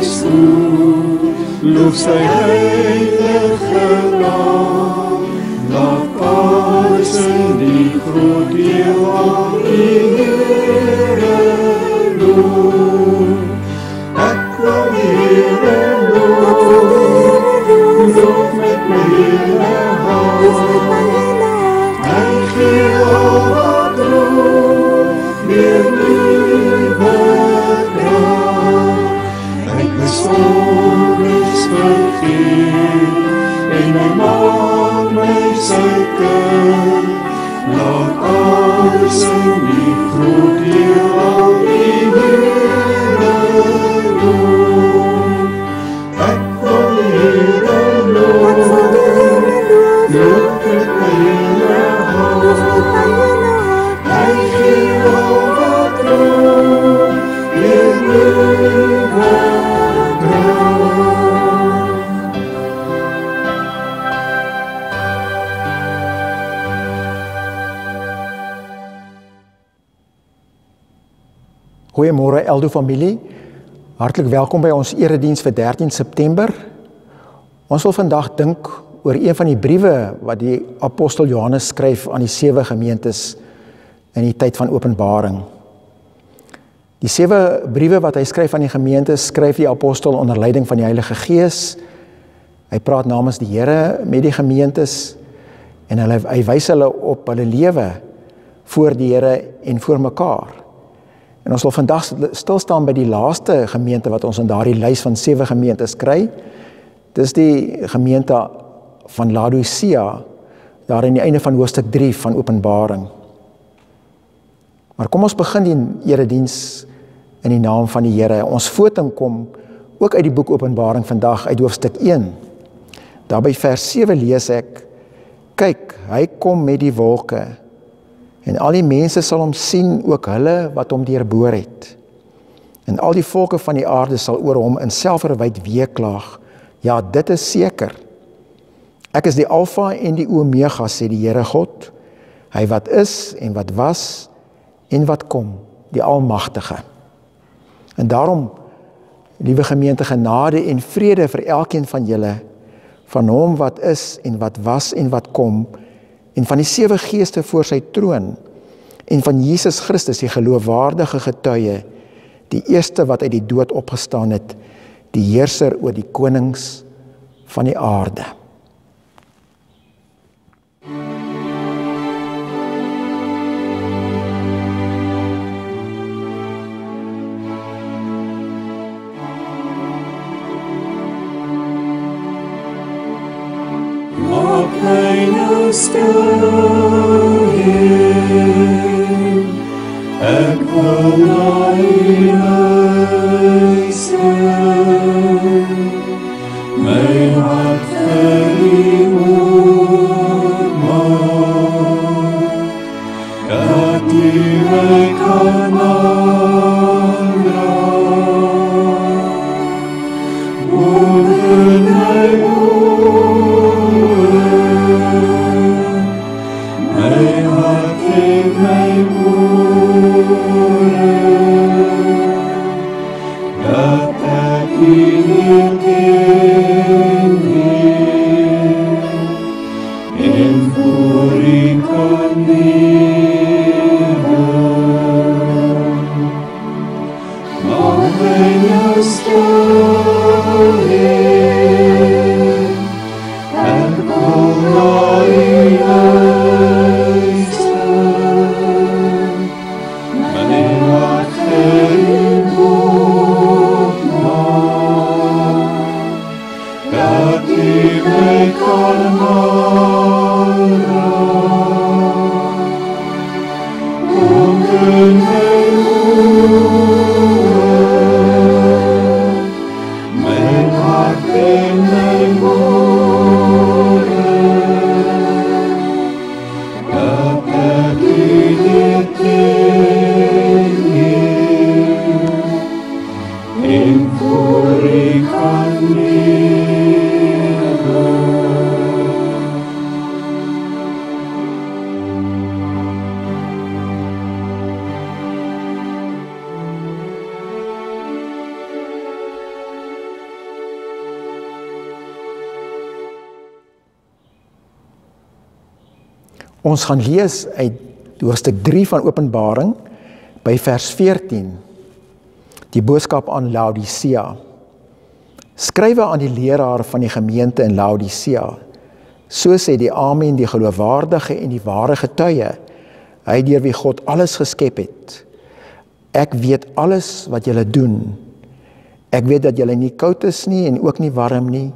Lof sy heilige naam, laat alles in die groot deel aan die Here lof. Ek wil die Here loof, loof en hy maak my sy kind. Laat alles in die groot Eldo familie. Hartlik welkom by ons erediens vir 13 September. Ons wil vandag dink oor een van die briewe wat die apostel Johannes skryf aan die sewe gemeentes in die tyd van Openbaring. Die sewe briewe wat hy skryf aan die gemeentes, skryf die apostel onder leiding van die Heilige Gees. Hy praat namens die Here met die gemeentes en hulle hy wys hulle op hulle lewe voor die Here en voor mekaar. En ons wil vandag stil staan by die laaste gemeente wat ons in daardie lys van sewe gemeentes kry. Dis die gemeente van Laodicea daar in die einde van hoofstuk 3 van Openbaring. Maar kom ons begin die erediens in die naam van die Here. Ons fotum kom ook uit die boek Openbaring vandag uit hoofstuk 1. Daarby vers 7 lees ek: Kyk, hy kom met die wolke en al die mense sal hom sien, ook hulle wat hom deurboor het. En al die volke van die aarde sal oor hom in selfverwyd weeklaag. Ja, dit is seker. Ek is die Alfa en die Omega sê die Here God, hy wat is en wat was en wat kom, die Almagtige. En daarom liewe gemeente genade en vrede vir elkeen van julle van hom wat is en wat was en wat kom en van die sewe geeste voor sy troon en van Jesus Christus die geloofwaardige getuie die eerste wat uit die dood opgestaan het die heerser oor die konings van die aarde Maak my nou stil, Heer. Ek Ons gaan lees uit hoofstuk 3 van Openbaring by vers 14. Die boodskap aan Laodicea. Skrywe aan die leraar van die gemeente in Laodicea. So sê die Amen, die geloofwaardige en die ware getuie, hy deur wie God alles geskep het. Ek weet alles wat julle doen. Ek weet dat julle nie koud is nie en ook nie warm nie.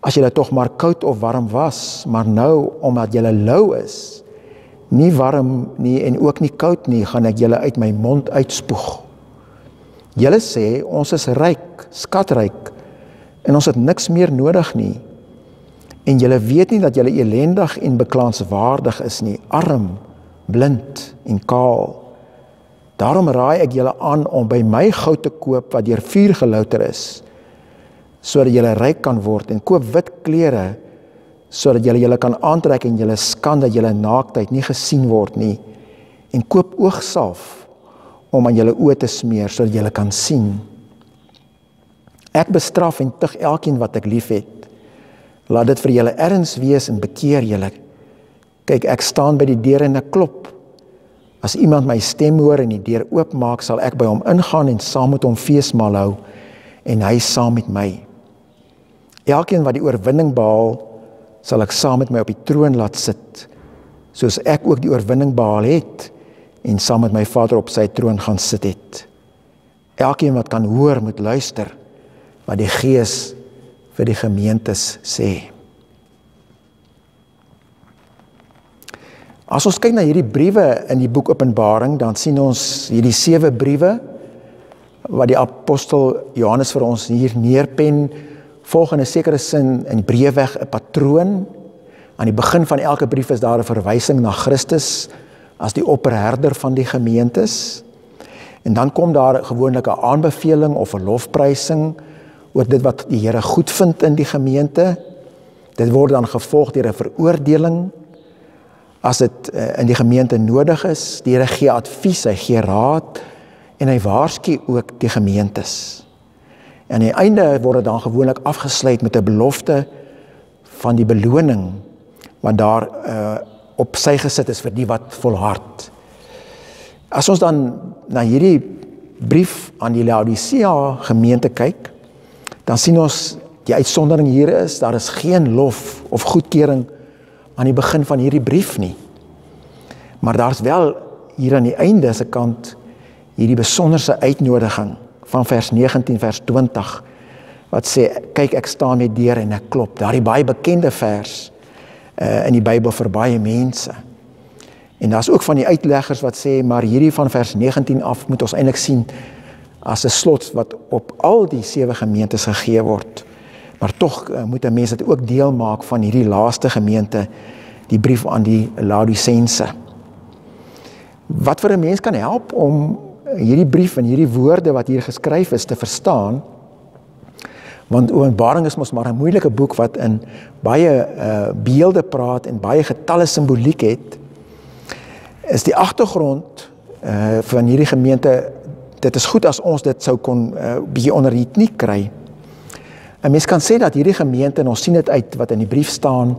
As julle tog maar koud of warm was, maar nou omdat julle lou is, nie warm nie en ook nie koud nie, gaan ek julle uit my mond uitspoeg. Julle sê ons is ryk, skatryk en ons het niks meer nodig nie. En julle weet nie dat julle elendig en beklaanswaardig is nie, arm, blind en kaal. Daarom raai ek julle aan om by my goud te koop wat deur vuur gelouter is, sodat julle ryk kan word en koop wit klere sodat julle julle kan aantrek en julle skande, julle naaktheid nie gesien word nie en koop oogsalf om aan julle oë te smeer sodat julle kan sien. Ek bestraf en tug elkeen wat ek liefhet. Laat dit vir julle erns wees en bekeer julle. Kyk, ek staan by die deur en ek klop. As iemand my stem hoor en die deur oopmaak, sal ek by hom ingaan en saam met hom feesmaal hou en hy saam met my. Elkeen wat die oorwinning behaal, sal ek saam met my op die troon laat sit, soos ek ook die oorwinning behaal het en saam met my Vader op sy troon gaan sit het. Elkeen wat kan hoor, moet luister wat die Gees vir die gemeentes sê. As ons kyk na hierdie briewe in die boek Openbaring, dan sien ons hierdie sewe briewe wat die apostel Johannes vir ons hier neerpen volgens 'n sekere sin in breëweg 'n patroon. Aan die begin van elke brief is daar 'n verwysing na Christus as die opperherder van die gemeentes. En dan kom daar gewoonlik 'n aanbeveling of 'n lofprysing oor dit wat die Here goed vind in die gemeente. Dit word dan gevolg deur 'n veroordeling as dit uh, in die gemeente nodig is. Die Here gee advies, hy gee raad en hy waarsku ook die gemeentes. En aan die einde word dit dan gewoonlik afgesluit met 'n belofte van die beloning wat daar uh, op sy gesit is vir die wat volhard. As ons dan na hierdie brief aan die Laodicea gemeente kyk, dan sien ons die uitsondering hier is daar is geen lof of goedkeuring aan die begin van hierdie brief nie. Maar daar's wel hier aan die einde se kant hierdie besonderse uitnodiging van vers 19 vers 20 wat sê kyk ek staan net deur en ek klop. Daardie baie bekende vers uh in die Bybel vir baie mense. En daar's ook van die uitleggers wat sê maar hierdie van vers 19 af moet ons eintlik sien as 'n slot wat op al die sewe gemeentes gegee word. Maar tog uh, moet 'n mens dit ook deel maak van hierdie laaste gemeente, die brief aan die Laodicense. Wat vir 'n mens kan help om hierdie brief en hierdie woorde wat hier geskryf is te verstaan? Want Openbaring is mos maar 'n moeilike boek wat in baie uh beelde praat en baie getalle simboliek het. Is die agtergrond uh van hierdie gemeente dit is goed as ons dit sou kon uh, bietjie onder die knie kry. 'n Mens kan sê dat hierdie gemeente en ons sien dit uit wat in die brief staan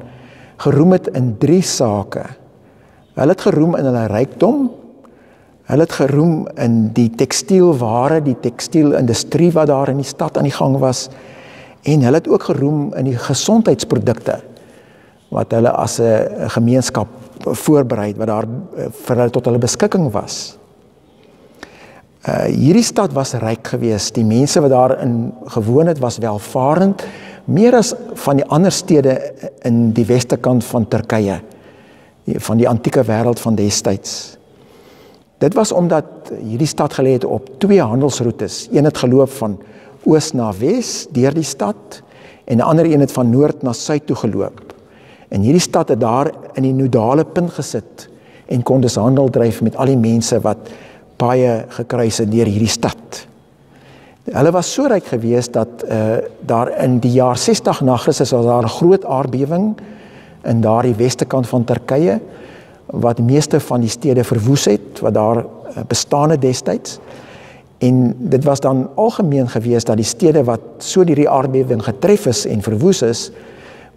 geroem het in drie sake. Hulle het geroem in hulle rykdom. Hulle het geroem in die tekstielware, die tekstielindustrie wat daar in die stad aan die gang was en hulle het ook geroem in die gesondheidsprodukte wat hulle as 'n gemeenskap voorberei wat daar eh, vir hulle tot hulle beskikking was. Uh hierdie stad was ryk geweest. Die mense wat daarin gewoon het was welvarend, meer as van die ander stede in die weste kant van Turkye, van die antieke wêreld van destyds. Dit was omdat hierdie stad gelê het op twee handelsroetes. Een het geloop van oos na wes deur die stad en 'n ander een het van noord na suid toe geloop. En hierdie stad het daar in die nodale punt gesit en kon dus handel dryf met al die mense wat baie gekruise deur hierdie stad. Hulle was so ryk geweest dat uh daar in die jaar 60 na Christus was daar 'n groot aardbewing in daardie weste kant van Turkye wat meeste van die stede verwoes het wat daar uh, bestaane destyds. En dit was dan algemeen geweest dat die stede wat so deur die aardbewing getref is en verwoes is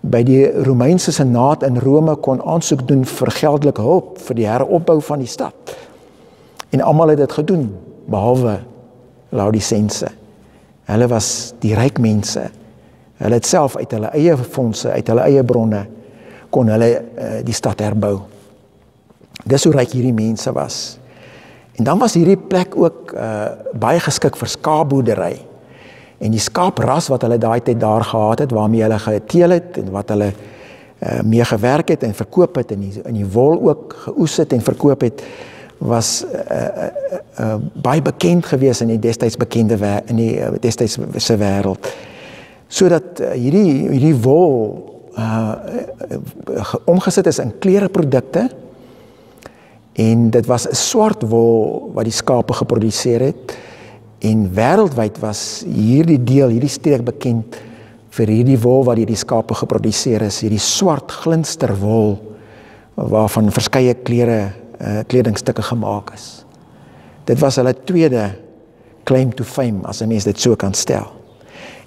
by die Romeinse senaat in Rome kon aansoek doen vir geldelike hulp vir die heropbou van die stad. En almal het dit gedoen behalwe Laodicense. Hulle was die ryk mense. Hulle het self uit hulle eie fondse, uit hulle eie bronne kon hulle uh, die stad herbou. Dis hoe ryk hierdie mense was. En dan was hierdie plek ook uh, baie geskik vir skaapboerdery. En die skaapras wat hulle daai tyd daar gehad het, waarmee hulle geteel het en wat hulle uh, mee gewerk het en verkoop het en die, in die wol ook geoes het en verkoop het, was uh, uh, uh, baie bekend gewees in die destyds bekende in die uh, destyds se wêreld. Sodat uh, hierdie hierdie wol uh omgesit is in klereprodukte en dit was 'n swart wol wat die skape geproduseer het. En wêreldwyd was hierdie deel hierdie streek bekend vir hierdie wol wat hierdie skape geproduseer is hierdie swart glinsterwol waarvan verskeie klere uh, kledingstukke gemaak is. Dit was hulle tweede claim to fame as 'n mens dit so kan stel.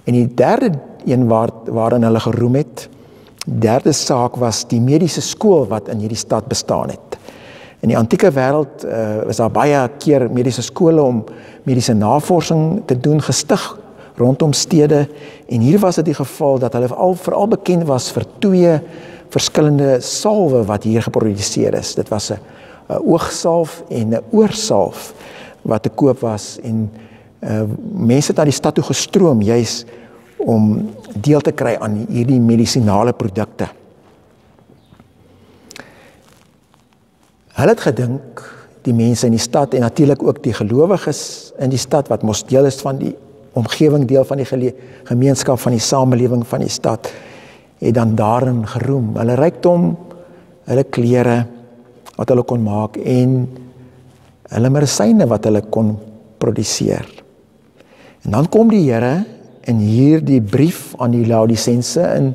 En die derde een waar waarin hulle geroem het derde saak was die mediese skool wat in hierdie stad bestaan het. In die antieke wêreld uh, was daar baie keer mediese skole om mediese navorsing te doen gestig rondom stede en hier was dit die geval dat hulle al veral bekend was vir twee verskillende salwe wat hier geproduseer is. Dit was 'n oogsalf en 'n oorsalf wat te koop was en uh, mense het na die stad toe gestroom juis om deel te kry aan hierdie medisinale produkte. Hulle het gedink die mense in die stad en natuurlik ook die gelowiges in die stad wat mos deel is van die omgewing deel van die gemeenskap van die samelewing van die stad het dan daarin geroem. Hulle rykdom, hulle klere wat hulle kon maak en hulle medisyne wat hulle kon produseer. En dan kom die Here in hierdie brief aan die Laodisense in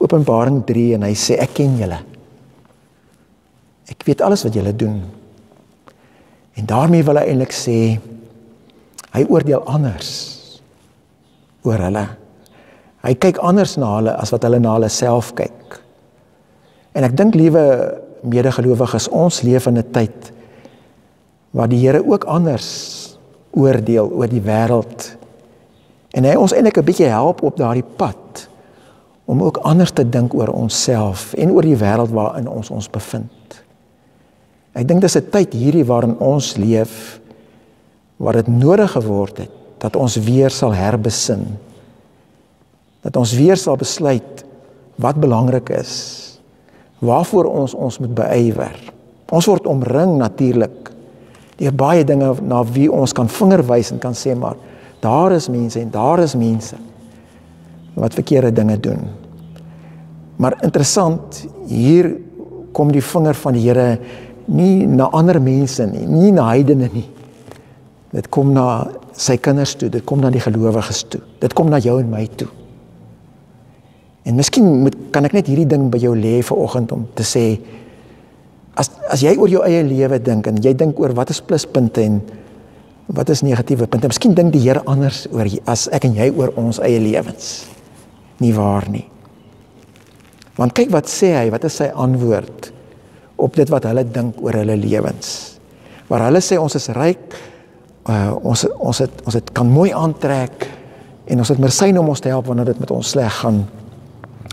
Openbaring 3 en hy sê ek ken julle. Ek weet alles wat julle doen. En daarmee wil hy eintlik sê hy oordeel anders oor hulle. Hy kyk anders na hulle as wat hulle na hulle self kyk. En ek dink liewe medegelowiges, ons leef in 'n tyd waar die Here ook anders oordeel oor die wêreld En hy ons eintlik 'n bietjie help op daardie pad om ook anders te dink oor onsself en oor die wêreld waarin ons ons bevind. Ek dink dis 'n tyd hierdie waarin ons leef waar dit nodig geword het dat ons weer sal herbesin. Dat ons weer sal besluit wat belangrik is. Waarvoor ons ons moet beywer. Ons word omring natuurlik deur baie dinge na wie ons kan vingerwys en kan sê maar Daar is mense en daar is mense wat verkeerde dinge doen. Maar interessant, hier kom die vinger van die Here nie na ander mense nie, nie na heidene nie. Dit kom na sy kinders toe, dit kom na die gelowiges toe. Dit kom na jou en my toe. En miskien moet kan ek net hierdie ding by jou lê vir oggend om te sê as as jy oor jou eie lewe dink en jy dink oor wat is pluspunte en wat is negatiewe punte? Miskien dink die Here anders oor as ek en jy oor ons eie lewens. Nie waar nie. Want kyk wat sê hy, wat is sy antwoord op dit wat hulle dink oor hulle lewens? Waar hulle sê ons is ryk, uh, ons ons het ons het kan mooi aantrek en ons het mersyne om ons te help wanneer dit met ons sleg gaan.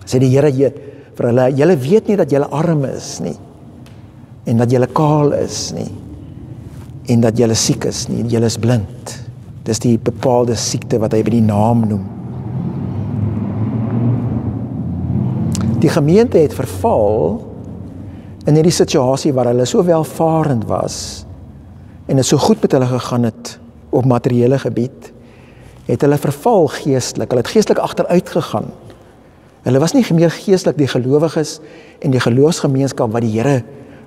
Sê die Here jy vir hulle, julle weet nie dat julle arm is nie en dat julle kaal is nie en dat jy siek is nie, jy is blind. Dis die bepaalde siekte wat hy by die naam noem. Die gemeente het verval in hierdie situasie waar hulle so welvarend was en dit so goed met hulle gegaan het op materiële gebied, het hulle verval geestelik. Hulle het geestelik agteruit gegaan. Hulle was nie meer geestelik die gelowiges en die geloofsgemeenskap wat die Here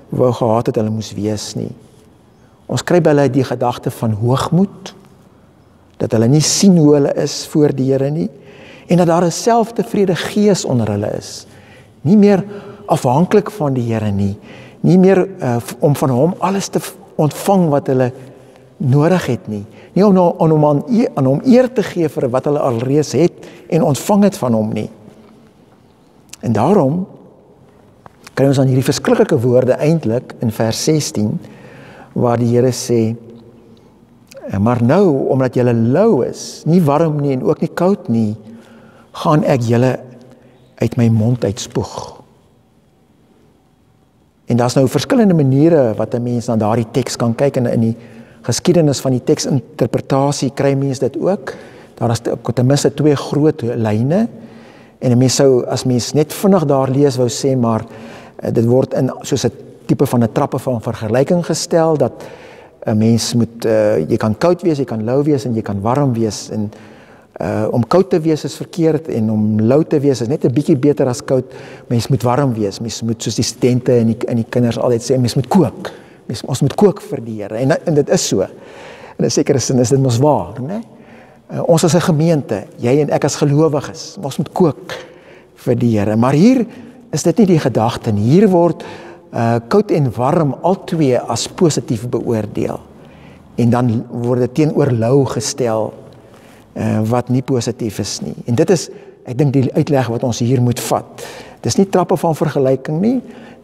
wou gehad het hulle moes wees nie. Ons kry by hulle die gedagte van hoogmoed dat hulle nie sien hoe hulle is voor die Here nie en dat daar 'n selftevrede gees onder hulle is. Nie meer afhanklik van die Here nie, nie meer uh, om van hom alles te ontvang wat hulle nodig het nie. Nie om aan hom aan, aan hom eer te gee vir wat hulle alreeds het en ontvang het van hom nie. En daarom kry ons aan hierdie verskriklike woorde eintlik in vers 16 waar die Here sê maar nou omdat julle lou is, nie warm nie en ook nie koud nie, gaan ek julle uit my mond uitspoeg. En daar's nou verskillende maniere wat 'n mens na daardie teks kan kyk en in die geskiedenis van die teksinterpretasie kry mense dit ook. Daar is ten minste twee groot lyne. En 'n mens sou as mens net vinnig daar lees wou sê maar eh, dit word in soos 'n tipe van 'n trappe van vergelyking gestel dat 'n mens moet uh, jy kan koud wees, jy kan lou wees en jy kan warm wees en uh om koud te wees is verkeerd en om lou te wees is net 'n bietjie beter as koud. Mens moet warm wees. Mens moet soos die studente en die in die kinders altyd sê mens moet kook. Mens ons moet kook vir die Here en en dit is so. In 'n sekere sin is dit mos waar, né? Uh, ons as 'n gemeente, jy en ek as gelowiges, ons moet kook vir die Here. Maar hier is dit nie die gedagte nie. Hier word uh koud en warm albei as positief beoordeel. En dan word dit teenoor lou gestel uh, wat nie positief is nie. En dit is ek dink die uitleg wat ons hier moet vat. Dis nie trappe van vergelyking nie.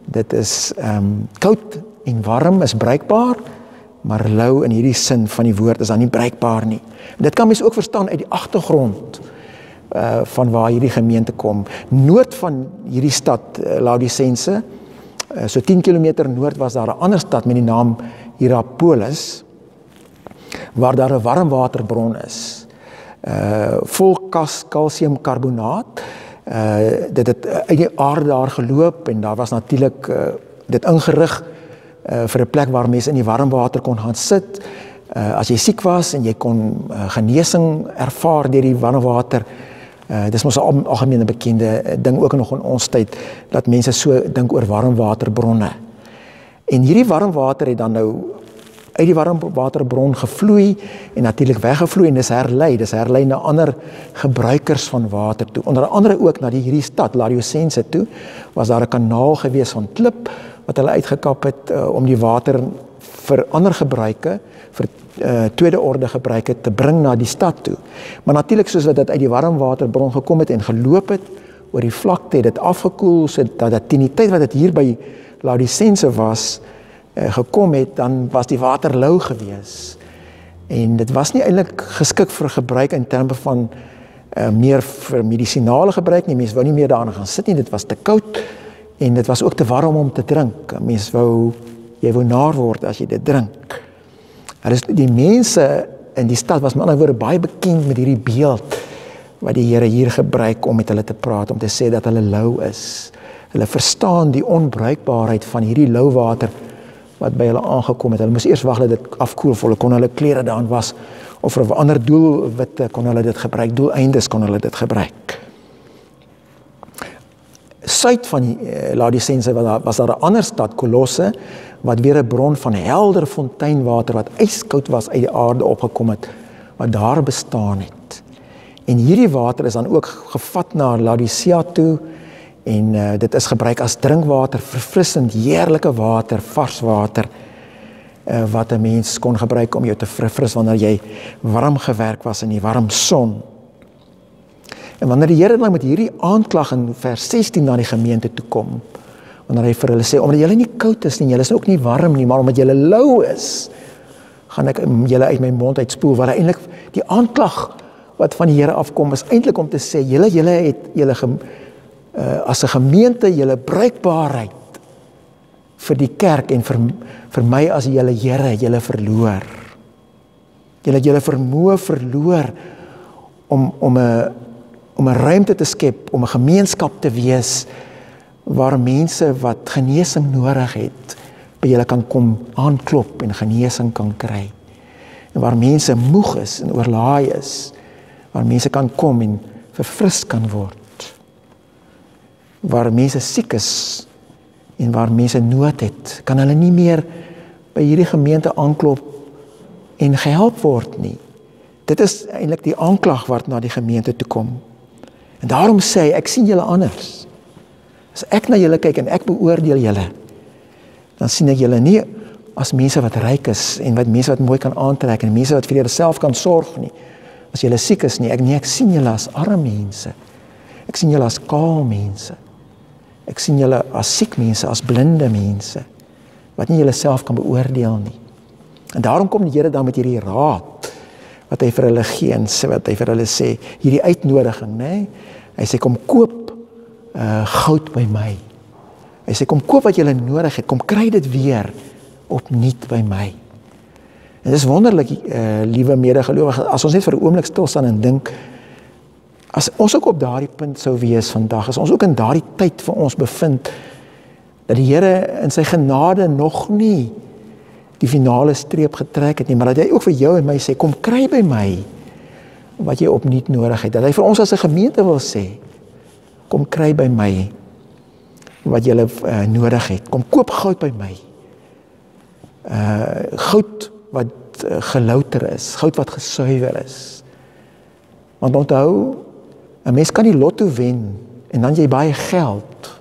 Dit is ehm um, koud en warm is bruikbaar, maar lou in hierdie sin van die woord is dan nie bruikbaar nie. En dit kan mens ook verstaan uit die agtergrond uh van waar hierdie gemeente kom. Noord van hierdie stad uh, Laodicense, uh, so 10 km noord was daar 'n ander stad met die naam Hierapolis waar daar 'n warmwaterbron is uh vol kas kalsiumkarbonaat. Uh dit het uit die aarde daar geloop en daar was natuurlik uh dit ingerig uh vir 'n plek waar mense in die warm water kon gaan sit. Uh as jy siek was en jy kon uh, genesing ervaar deur die warm water. Uh dis mos 'n algemene bekende ding ook nog in ons tyd dat mense so dink oor warm waterbronne. En hierdie warm water het dan nou uit die warmwaterbron gevloei en natuurlik weggevloei en dis herlei, dis herlei na ander gebruikers van water toe. Onder andere ook na die hierdie stad Lariosense toe was daar 'n kanaal gewees van klip wat hulle uitgekap het uh, om die water vir ander gebruike vir uh, tweede orde gebruike te bring na die stad toe. Maar natuurlik soos wat dit uit die warmwaterbron gekom het en geloop het oor die vlakte het dit afgekoel sodat dat teen die tyd wat dit hier by Lariosense was gekom het, dan was die water lou gewees. En dit was nie eintlik geskik vir gebruik in terme van uh, meer vir medisinale gebruik nie. Mense wou nie meer daarin gaan sit nie. Dit was te koud en dit was ook te warm om te drink. Mense wou jy wou naar word as jy dit drink. Hulle is die mense in die stad was met ander woorde baie bekend met hierdie beeld wat die Here hier gebruik om met hulle te praat om te sê dat hulle lou is. Hulle verstaan die onbruikbaarheid van hierdie lou water wat by hulle aangekom het. Hulle moes eers wag dat dit afkoel voor hulle kon hulle klere daarin was of vir 'n ander doel wat kon hulle dit gebruik. Doeleindes kon hulle dit gebruik. Suid van die uh, Laodicense was daar was daar 'n ander stad Kolosse wat weer 'n bron van helder fonteinwater wat yskoud was uit die aarde opgekom het wat daar bestaan het. En hierdie water is dan ook gevat na Laodicea toe en uh, dit is gebruik as drinkwater, verfrissend, heerlike water, vars water uh, wat 'n mens kon gebruik om jou te verfris wanneer jy warm gewerk was in die warm son. En wanneer die Here dan met hierdie aanklag in vers 16 na die gemeente toe kom, wanneer hy vir hulle sê omdat julle nie koud is nie, julle is ook nie warm nie, maar omdat julle lou is, gaan ek julle uit my mond uitspoel, wat eintlik die aanklag wat van die Here afkom is eintlik om te sê julle julle het julle uh, as 'n gemeente julle bruikbaarheid vir die kerk en vir vir my as julle Here julle verloor. Julle julle vermoë verloor om om 'n om 'n ruimte te skep, om 'n gemeenskap te wees waar mense wat genesing nodig het by julle kan kom aanklop en genesing kan kry. En waar mense moeg is en oorlaai is, waar mense kan kom en verfris kan word waar mense siek is en waar mense nood het, kan hulle nie meer by hierdie gemeente aanklop en gehelp word nie. Dit is eintlik die aanklag wat na die gemeente toe kom. En daarom sê hy, ek sien julle anders. As ek na julle kyk en ek beoordeel julle, dan sien ek julle nie as mense wat ryk is en wat mense wat mooi kan aantrek en mense wat vir hulself kan sorg nie. As julle siek is nie, ek nie ek sien julle as arme mense. Ek sien julle as kaal mense Ek sien julle as siek mense, as blinde mense wat nie julleself kan beoordeel nie. En daarom kom die Here dan met hierdie raad wat hy vir hulle gee en sê wat hy vir hulle sê, hierdie uitnodiging, nê? Nee? Hy sê kom koop uh goud by my. Hy sê kom koop wat jy nodig het, kom kry dit weer opnuut by my. En dis wonderlik uh liewe medegelowiges, as ons net vir 'n oomblik stil staan en dink as ons ook op daardie punt sou wees vandag, as ons ook in daardie tyd vir ons bevind dat die Here in sy genade nog nie die finale streep getrek het nie, maar dat hy ook vir jou en my sê kom kry by my wat jy opnuut nodig het. Dat hy vir ons as 'n gemeente wil sê kom kry by my wat jy uh, nodig het. Kom koop goud by my. Uh goud wat uh, gelouter is, goud wat gesuiwer is. Want onthou, 'n mens kan die lotto wen en dan jy baie geld.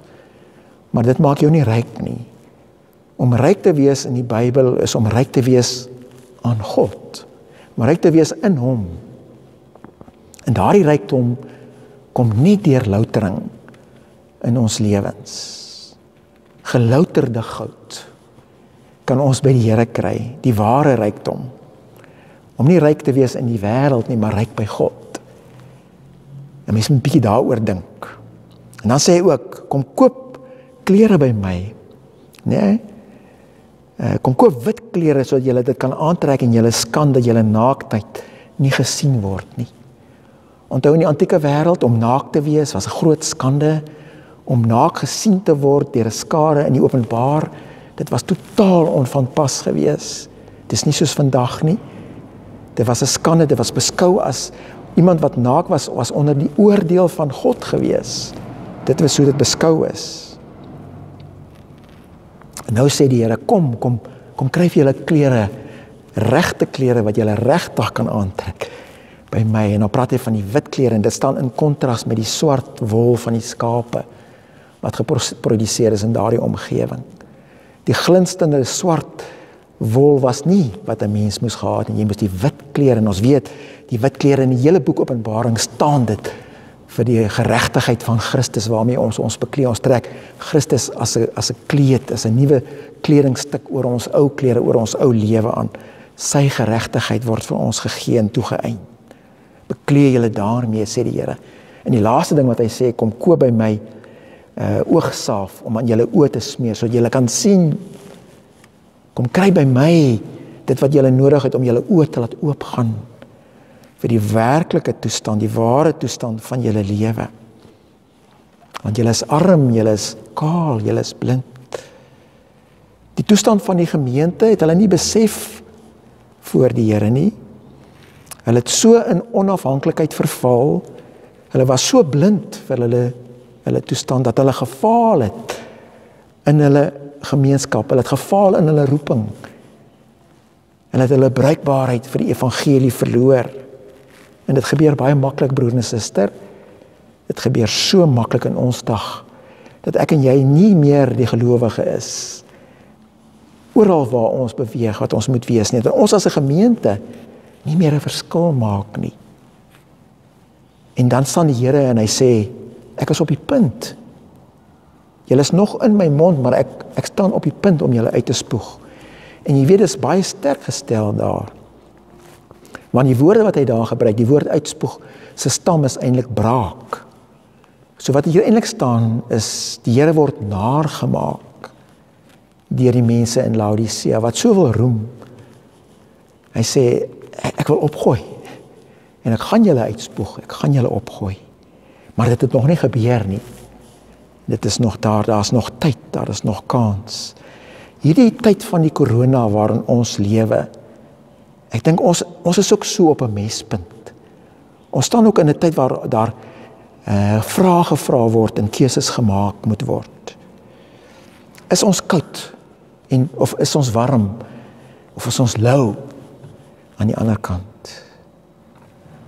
Maar dit maak jou nie ryk nie. Om ryk te wees in die Bybel is om ryk te wees aan God. Om ryk te wees in hom. En daardie rykdom kom nie deur loutering in ons lewens. Gelouterde goud kan ons by die Here kry, die ware rykdom. Om nie ryk te wees in die wêreld nie, maar ryk by God. En mens moet 'n bietjie daaroor dink. En dan sê hy ook, kom koop klere by my. Nee. Uh, kom koop wit klere sodat jy dit kan aantrek en jy skande jy naaktheid nie gesien word nie. Onthou in die antieke wêreld om naak te wees was 'n groot skande om naak gesien te word deur 'n skare in die openbaar. Dit was totaal onvanpas gewees. Dis nie soos vandag nie. Dit was 'n skande, dit was beskou as iemand wat naak was was onder die oordeel van God gewees. Dit was hoe dit beskou is. En nou sê die Here, kom, kom, kom kry vir julle klere, regte klere wat julle regtig kan aantrek by my. En dan praat hy van die wit klere en dit staan in kontras met die swart wol van die skape wat geproduseer is in daardie omgewing. Die glinsterende swart wol was nie wat 'n mens moes gehad en jy moes die wit klere en ons weet die wit klere in die hele boek Openbaring staan dit vir die geregtigheid van Christus waarmee ons ons bekleed ons trek Christus as 'n as 'n kleed as 'n nuwe kledingstuk oor ons ou klere oor ons ou lewe aan. Sy geregtigheid word vir ons gegee en toegeëien bekleed julle daarmee sê die Here. En die laaste ding wat hy sê kom koop by my uh oogsaaf om aan julle oë te smeer sodat julle kan sien kom kry by my dit wat julle nodig het om julle oë te laat oopgaan vir die werklike toestand, die ware toestand van julle lewe. Want julle is arm, julle is kaal, julle is blind. Die toestand van die gemeente het hulle nie besef voor die Here nie. Hulle het so in onafhanklikheid verval. Hulle was so blind vir hulle hulle toestand dat hulle gefaal het in hulle gemeenskap. Hulle het gefaal in hulle roeping. Hulle het hulle bruikbaarheid vir die evangelie verloor. En dit gebeur baie maklik broer en suster. Dit gebeur so maklik in ons dag dat ek en jy nie meer die gelowige is. Oral waar ons beweeg wat ons moet wees nie. Dat ons as 'n gemeente nie meer 'n verskil maak nie. En dan staan die Here en hy sê ek is op die punt. Julle is nog in my mond, maar ek ek staan op die punt om julle uit te spoeg. En jy weet dit is baie sterk gestel daar. Want die woorde wat hy daar gebruik, die woord uitspoeg, se stam is eintlik braak. So wat hier eintlik staan is die Here word naar gemaak deur die mense in Laodicea wat so wil roem. Hy sê ek wil opgooi en ek gaan julle uitspoeg, ek gaan julle opgooi. Maar dit het nog nie gebeur nie. Dit is nog daar, daar's nog tyd, daar is nog kans. Hierdie tyd van die korona waarin ons lewe, Ek dink ons ons is ook so op 'n mespunt. Ons staan ook in 'n tyd waar daar eh uh, vrae gevra word en keuses gemaak moet word. Is ons koud en of is ons warm of is ons lou aan die ander kant?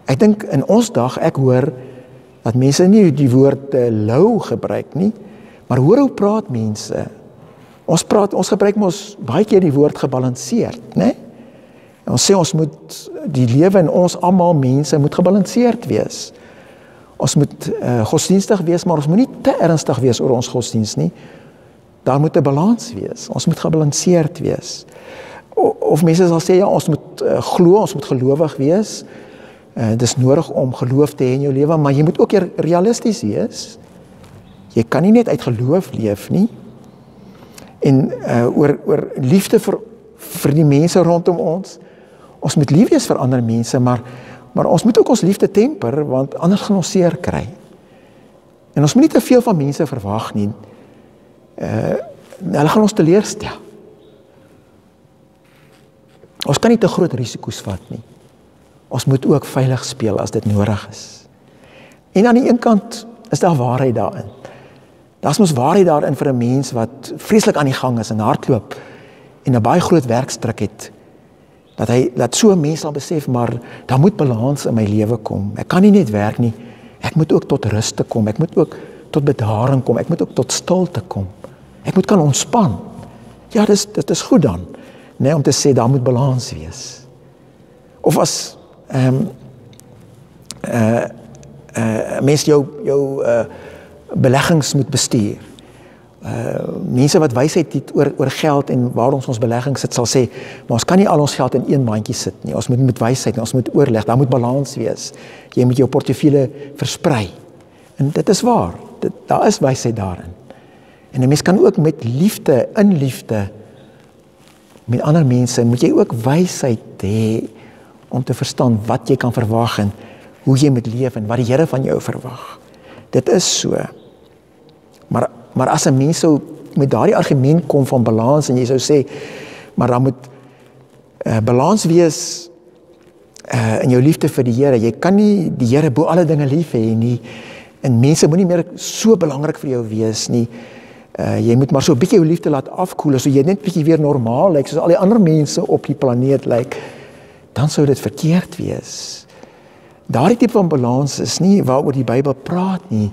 Ek dink in ons dag ek hoor dat mense nie die woord uh, lou gebruik nie, maar hoor hoe praat mense? Ons praat ons gebruik mos baie keer die woord gebalanseerd, né? Nee? Ons sê ons moet die lewe in ons almal mense moet gebalanseerd wees. Ons moet uh, godsdienstig wees, maar ons moet nie te ernstig wees oor ons godsdiens nie. Daar moet 'n balans wees. Ons moet gebalanseerd wees. O, of mense sal sê ja, ons moet uh, glo, ons moet gelowig wees. Uh, dit is nodig om geloof te hê in jou lewe, maar jy moet ook realisties wees. Jy kan nie net uit geloof leef nie. En uh oor oor liefde vir vir die mense rondom ons. Ons moet lief wees vir ander mense, maar maar ons moet ook ons liefde temper want anders gaan ons seer kry. En ons moet nie te veel van mense verwag nie. Uh hulle gaan ons teleurstel. Ons kan nie te groot risiko's vat nie. Ons moet ook veilig speel as dit nodig is. En aan die een kant is daar waarheid daarin. Daar's mos waarheid daarin vir 'n mens wat vreeslik aan die gang is en hardloop en 'n baie groot werkstruk het. Dat hy dat so 'n mens sal besef maar daar moet balans in my lewe kom. Ek kan nie net werk nie. Ek moet ook tot rus te kom. Ek moet ook tot bedaring kom. Ek moet ook tot stilte kom. Ek moet kan ontspan. Ja, dis dit is goed dan. Nee, om te sê daar moet balans wees. Of as ehm um, uh uh mens jou jou uh beleggings moet bestuur. Uh mense wat wysheid het oor oor geld en waar ons ons beleggings sit sal sê, maar ons kan nie al ons geld in een mandjie sit nie. Ons moet met wysheid, ons moet oorleg, daar moet balans wees. Jy moet jou portefeulje versprei. En dit is waar. Dit daar is wysheid daarin. En 'n mens kan ook met liefde, in liefde met ander mense, moet jy ook wysheid hê om te verstaan wat jy kan verwag en hoe jy moet leef en wat die Here van jou verwag. Dit is so. Maar maar as 'n mens sou met daardie argument kom van balans en jy sou sê maar dan moet uh, balans wees uh, in jou liefde vir die Here. Jy kan nie die Here bo alle dinge lief hê nie. En mense moenie meer so belangrik vir jou wees nie. Uh, jy moet maar so 'n bietjie jou liefde laat afkoel so jy net bietjie weer normaal lyk like, soos al die ander mense op die planeet lyk. Like, dan sou dit verkeerd wees. Daardie tipe van balans is nie waaroor die Bybel praat nie.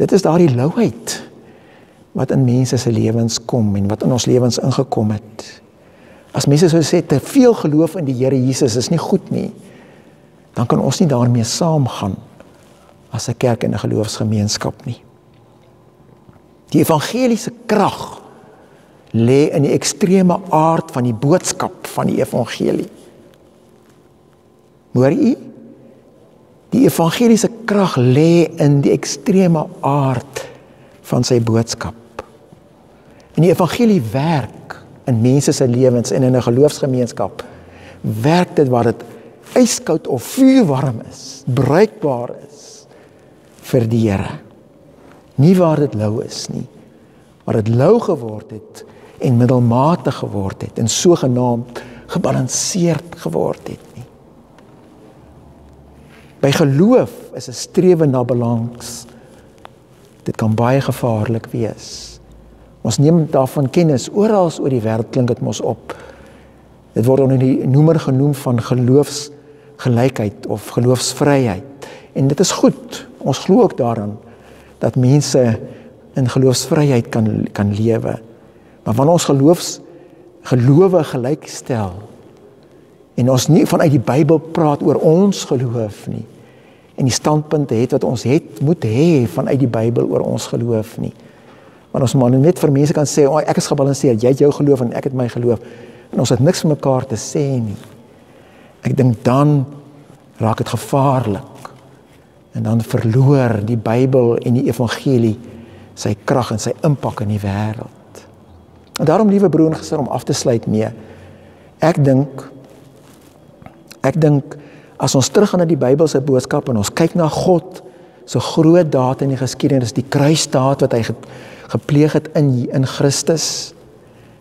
Dit is daardie louheid wat in mense se lewens kom en wat in ons lewens ingekom het. As mense sou sê te veel geloof in die Here Jesus is nie goed nie, dan kan ons nie daarmee saamgaan as 'n kerk en 'n geloofsgemeenskap nie. Die evangeliese krag lê in die ekstreme aard van die boodskap van die evangelie. Hoor u? Die evangeliese krag lê in die ekstreme aard van sy boodskap. En die evangelie werk in mense se lewens en in 'n geloofsgemeenskap. Werk dit waar dit yskoud of vuurwarm is, bruikbaar is vir die Here. Nie waar dit lou is nie, waar dit lou geword het en middelmatig geword het en sogenaamd gebalanseerd geword het. By geloof is 'n strewe na balans. Dit kan baie gevaarlik wees. Ons neem daarvan kennis oral oor die wêreld klink dit mos op. Dit word onder die noemer genoem van geloofsgelykheid of geloofsvryheid. En dit is goed. Ons glo ook daaraan dat mense in geloofsvryheid kan kan lewe. Maar wanneer ons geloofs gelowe gelykstel en ons nie vanuit die Bybel praat oor ons geloof nie en die standpunte het wat ons het moet hê vanuit die Bybel oor ons geloof nie. Want ons maar net vir mense kan sê, "O, ek is gebalanseer, jy het jou geloof en ek het my geloof." En ons het niks vir mekaar te sê nie. Ek dink dan raak dit gevaarlik. En dan verloor die Bybel en die evangelie sy krag en sy impak in die wêreld. En daarom liewe broer en suster om af te sluit mee. Ek dink Ek dink as ons teruggaan na die Bybelse boodskap en ons kyk na God se groot daad in die geskiedenis, die kruisdaad wat hy gepleeg het in in Christus,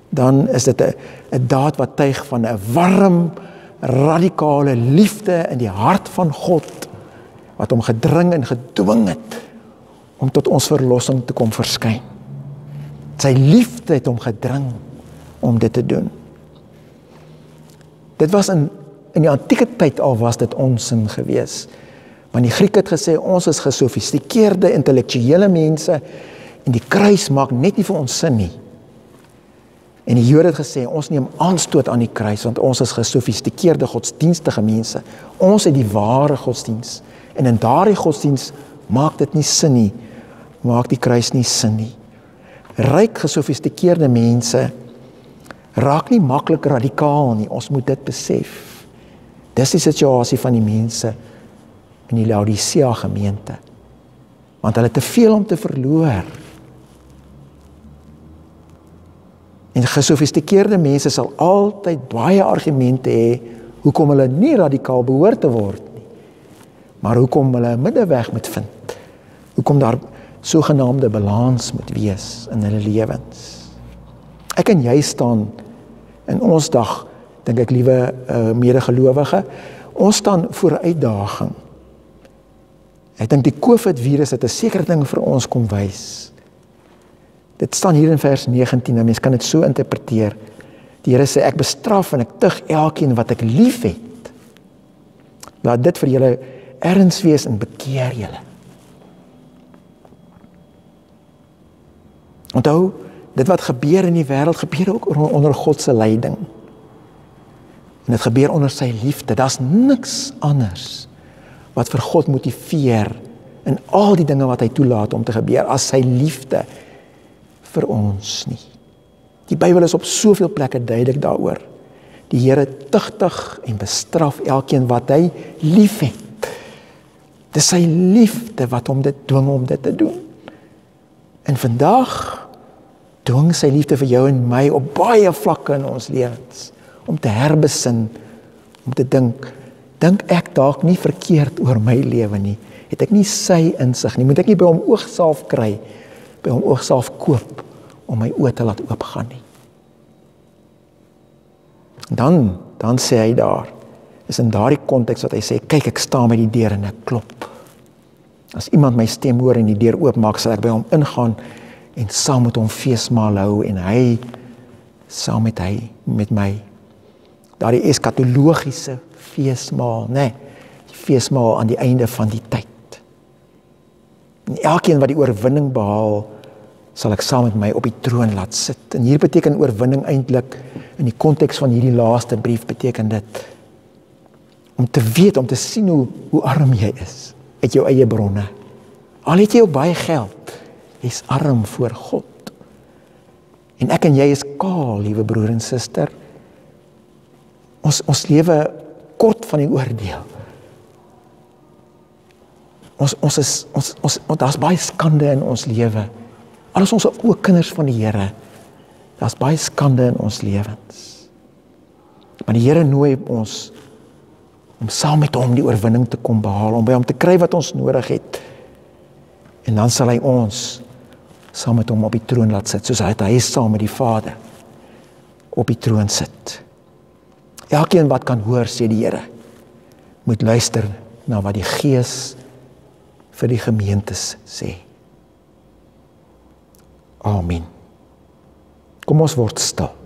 dan is dit 'n 'n daad wat tuig van 'n warm, radikale liefde in die hart van God wat hom gedring en gedwing het om tot ons verlossing te kom verskyn. Sy liefde het hom gedring om dit te doen. Dit was 'n in die antieke tyd al was dit onsin gewees. Want die Grieke het gesê ons is gesofistikeerde intellektuele mense en die kruis maak net nie vir ons sin nie. En die Jode het gesê ons neem aanstoot aan die kruis want ons is gesofistikeerde godsdienstige mense. Ons het die ware godsdiens. En in daardie godsdiens maak dit nie sin nie. Maak die kruis nie sin nie. Ryk gesofistikeerde mense raak nie maklik radikaal nie. Ons moet dit besef. Dis die situasie van die mense in die Laodicea gemeente. Want hulle het te veel om te verloor. En gesofistikeerde mense sal altyd baie argumente hê hoekom hulle nie radikaal behoort te word nie. Maar hoekom hulle 'n middeweg moet vind. Hoekom daar sogenaamde balans moet wees in hulle lewens. Ek en jy staan in ons dag dink ek liewe uh, medegelowige, ons staan voor 'n uitdaging. Ek dink die COVID virus het 'n sekere ding vir ons kom wys. Dit staan hier in vers 19, nou mens kan dit so interpreteer. Die Here sê ek bestraf en ek tug elkeen wat ek liefhet. Laat dit vir julle erns wees en bekeer julle. Onthou, dit wat gebeur in die wêreld gebeur ook onder God se leiding. En dit gebeur onder sy liefde. Daar's niks anders wat vir God motiveer in al die dinge wat hy toelaat om te gebeur as sy liefde vir ons nie. Die Bybel is op soveel plekke duidelik daaroor. Die Here tugtig en bestraf elkeen wat hy liefhet. Dis sy liefde wat hom dit dwing om dit te doen. En vandag dwing sy liefde vir jou en my op baie vlakke in ons lewens om te herbesin, om te dink, dink ek dalk nie verkeerd oor my lewe nie. Het ek nie sy insig nie. Moet ek nie by hom oogsalf kry, by hom oogsalf koop om my oë te laat oopgaan nie. Dan dan sê hy daar is in daardie konteks wat hy sê kyk ek staan by die deur en ek klop. As iemand my stem hoor en die deur oopmaak, sal ek by hom ingaan en saam met hom feesmaal hou en hy saam met hy met my daardie eskatologiese feesmaal, nê? Nee, die feesmaal aan die einde van die tyd. En elkeen wat die oorwinning behaal, sal ek saam met my op die troon laat sit. En hier beteken oorwinning eintlik in die konteks van hierdie laaste brief beteken dit om te weet, om te sien hoe hoe arm jy is uit jou eie bronne. Al het jy ook baie geld, jy's arm voor God. En ek en jy is kaal, liewe broer en suster. Ons ons lewe kort van die oordeel. Ons ons is ons ons, ons daar's baie skande in ons lewe. Al is ons ook kinders van die Here. Daar's baie skande in ons lewens. Maar die Here nooi ons om saam met hom die oorwinning te kom behaal, om by hom te kry wat ons nodig het. En dan sal hy ons saam met hom op die troon laat sit, soos hy het hy saam met die Vader op die troon sit. Elkeen wat kan hoor sê die Here moet luister na wat die Gees vir die gemeentes sê. Amen. Kom ons word stil.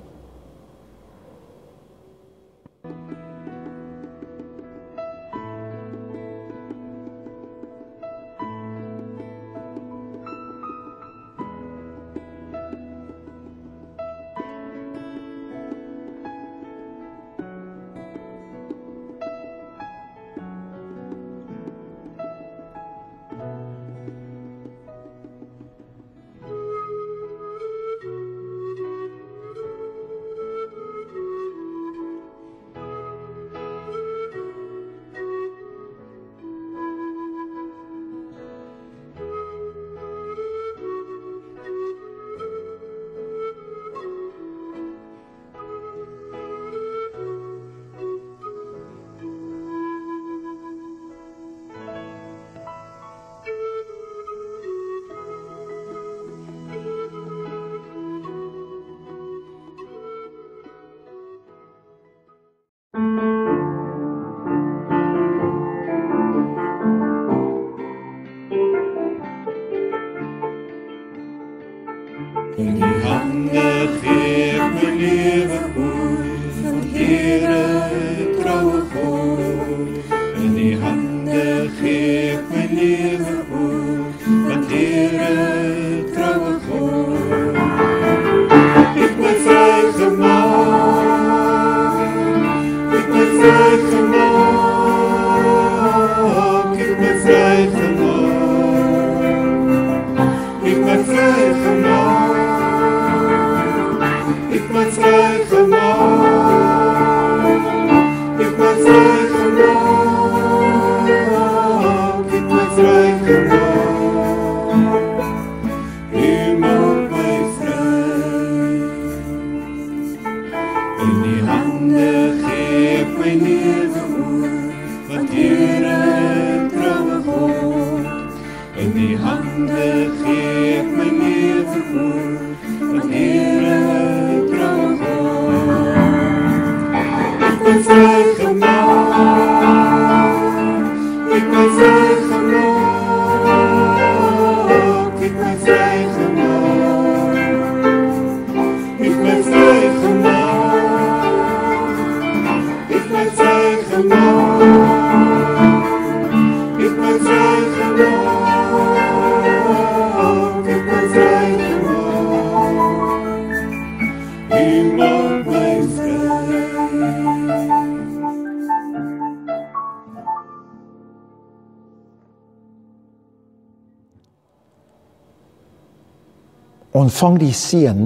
Ontvang die seën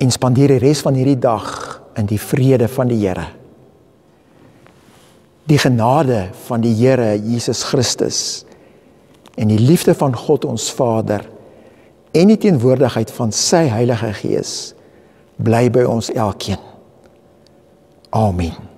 en spandeer die res van hierdie dag in die vrede van die Here. Die genade van die Here Jesus Christus en die liefde van God ons Vader en die teenwoordigheid van sy Heilige Gees bly by ons elkeen. Amen.